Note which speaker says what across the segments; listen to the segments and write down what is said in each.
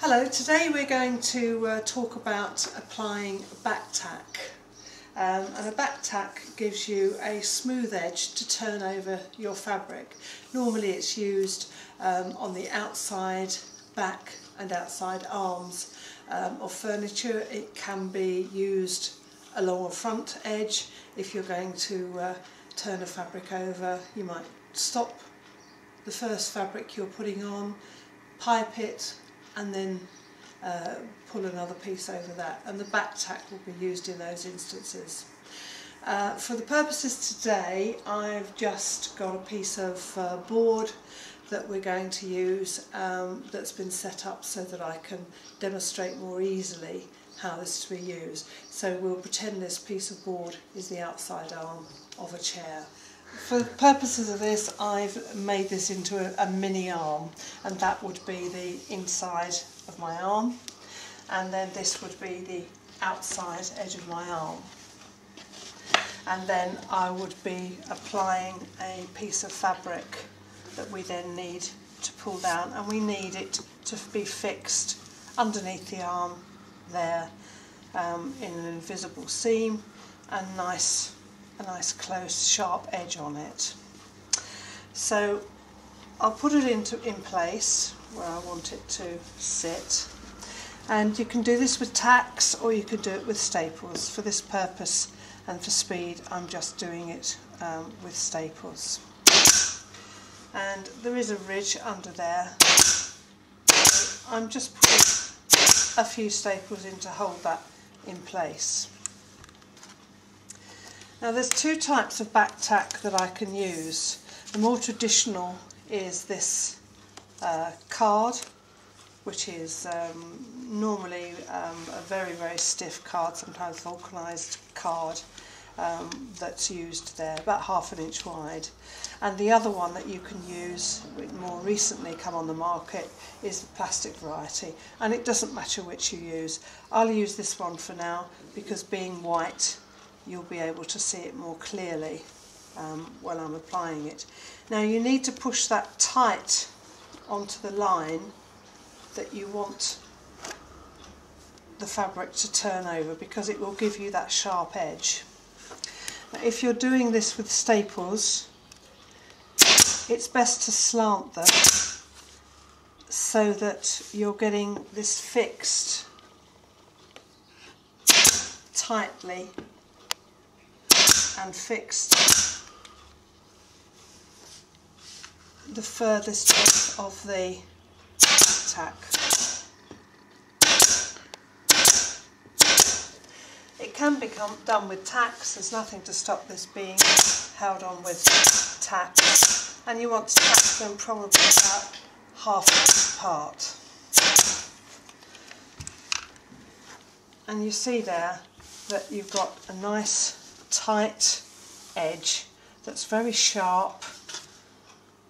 Speaker 1: Hello, today we're going to uh, talk about applying back tack. Um, and a back tack gives you a smooth edge to turn over your fabric. Normally it's used um, on the outside back and outside arms um, of furniture. It can be used along a front edge if you're going to uh, turn a fabric over. You might stop the first fabric you're putting on, pipe it and then uh, pull another piece over that. And the back tack will be used in those instances. Uh, for the purposes today, I've just got a piece of uh, board that we're going to use um, that's been set up so that I can demonstrate more easily how this is to be used. So we'll pretend this piece of board is the outside arm of a chair. For the purposes of this, I've made this into a, a, mini arm, and that would be the inside of my arm, and then this would be the outside edge of my arm. And then I would be applying a piece of fabric that we then need to pull down, and we need it to be fixed underneath the arm there um, in an invisible seam and nice a nice close sharp edge on it. So I'll put it into in place where I want it to sit and you can do this with tacks or you could do it with staples. For this purpose and for speed I'm just doing it um, with staples. And there is a ridge under there. I'm just putting a few staples in to hold that in place. Now there's two types of back tack that I can use. The more traditional is this uh, card, which is um, normally um, a very, very stiff card, sometimes vulcanized card um, that's used there, about half an inch wide. And the other one that you can use, more recently come on the market, is the plastic variety. And it doesn't matter which you use. I'll use this one for now because being white you'll be able to see it more clearly um, when I'm applying it. Now you need to push that tight onto the line that you want the fabric to turn over because it will give you that sharp edge. Now, if you're doing this with staples it's best to slant them so that you're getting this fixed tightly and fixed the furthest of the tack. It can be done with tacks, there's nothing to stop this being held on with tacks and you want to tack them probably about half apart. And you see there that you've got a nice tight edge that's very sharp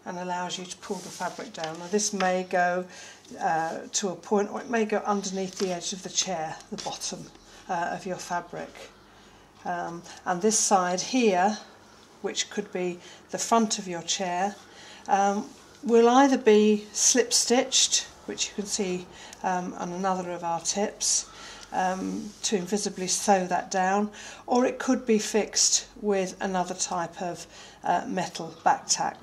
Speaker 1: and allows you to pull the fabric down. Now this may go uh, to a point or it may go underneath the edge of the chair, the bottom uh, of your fabric. Um, and this side here, which could be the front of your chair, um, will either be slip stitched, which you can see um, on another of our tips, um, to invisibly sew that down, or it could be fixed with another type of uh, metal back tack,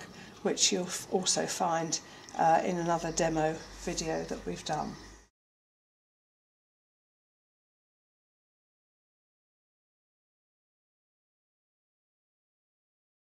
Speaker 1: which you'll also find uh, in another demo video that we've done.